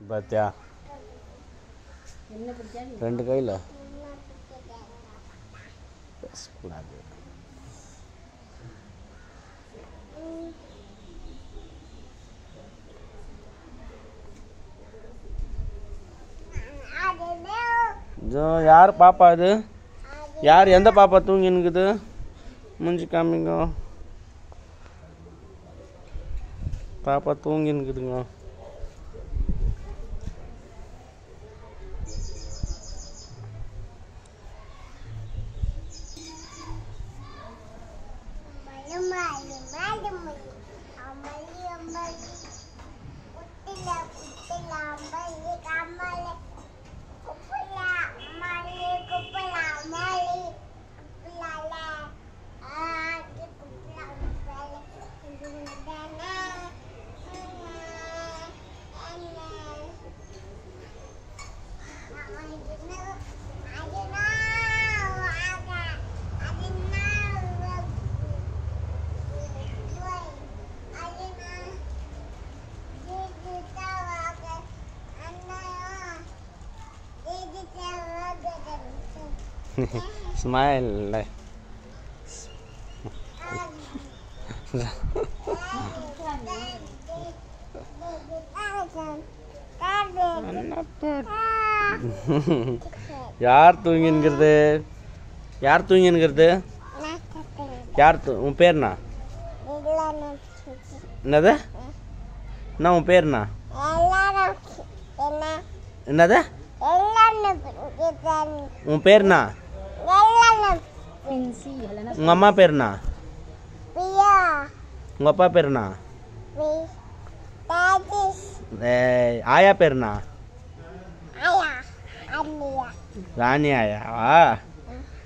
பார்த்தியா நீ? ரெண்டு கையில்? பேசக்கூடாது. ஜோ யார் பாப்பா இது யார் எந்த பாப்பா தூங்கினுக்குது மூஞ்சி காமிங்க. பாப்பா தூங்கினுக்குதுங்க ஸ்மைல் யார் தூங்கினுங்கிறது யார் தூங்கினுங்கிறது யார் தூ உன் பேர்னா? என்னது? என்ன உன் பேர்னா? என்னது? உன் இல்லைன்னா உங்கள் அம்மா பேர்னா உங்கள் அப்பா பேர்னா ஏய், ஆயா பேர்னா ராணி ஆயாவா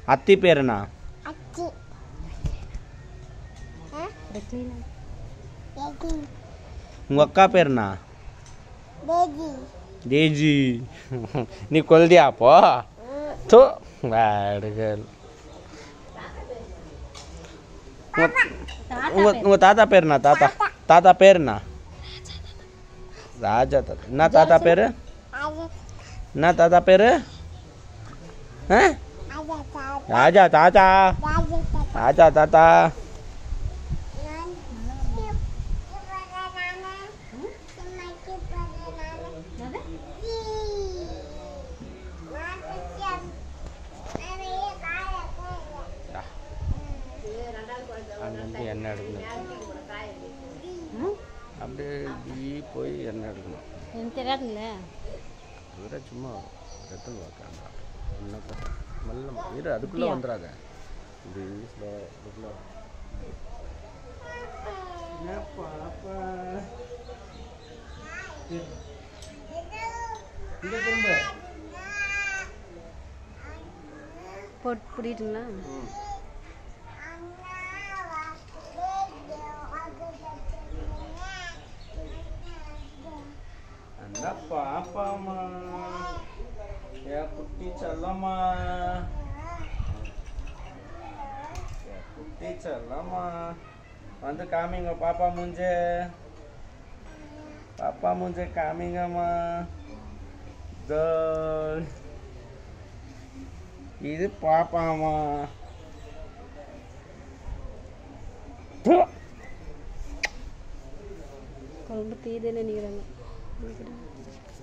அத்தி பேருனா பிரச்சனை உங்க அக்கா பேருனா டேஜி நீ கொல்தியா அப்போ? தோ வேடுகள். உங்க உங்க தாத்தா பேருனா தாத்தா. தாத்தா. பேருனா ராஜா தாத்தா. என்ன தாத்தா பேரு? என்ன தாத்தா பேரு? ராஜா தாத்தா. ராஜா தாத்தா. அங்கேருந்து எண்ணெய் எடுக்கணும். அப்படியே இப்படி போய் எண்ணெய் எடுக்கணும். எனக்கு இவரை சும்மா ரத்தம் கேமரா என்ன மெல்ல இரு அதுக்குள்ளே வந்துடாத. இப்படி ஸ்லோ அதுக்குள்ளே பாப்பா? இங்கே திரும்ப. போட்டு பிடிட்டுங்களா? அந்த பாப்பாமா என் குட்டி செல்லம்மா என் குட்டி செல்லம்மா வந்து காமிங்க பாப்பா மூஞ்சே பாப்பா மூஞ்சே காமிங்கம்மா இதோ. இது பாப்பாமா குழம்பு தீதுன்னு நினைக்கிறாங்க Look at that.